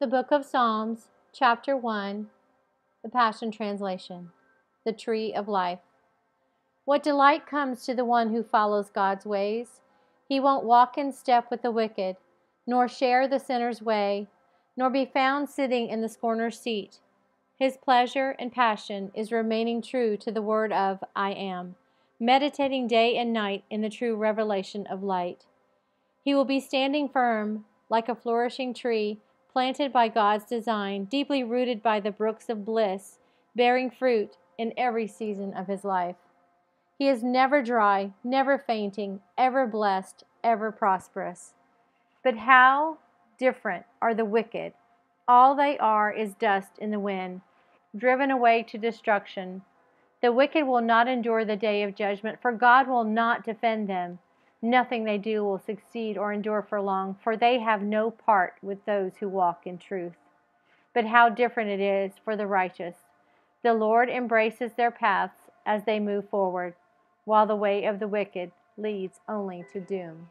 The Book of Psalms, Chapter 1, the Passion Translation. The Tree of Life. What delight comes to the one who follows God's ways? He won't walk in step with the wicked, nor share the sinner's way, nor be found sitting in the scorner's seat. His pleasure and passion is remaining true to the word of I am, meditating day and night in the true revelation of light. He will be standing firm like a flourishing tree planted by God's design, deeply rooted by the brooks of bliss, bearing fruit in every season of his life. He is never dry, never fainting, ever blessed, ever prosperous. But how different are the wicked? All they are is dust in the wind, driven away to destruction. The wicked will not endure the day of judgment, for God will not defend them. Nothing they do will succeed or endure for long, for they have no part with those who walk in truth. But how different it is for the righteous! The Lord embraces their paths as they move forward, while the way of the wicked leads only to doom.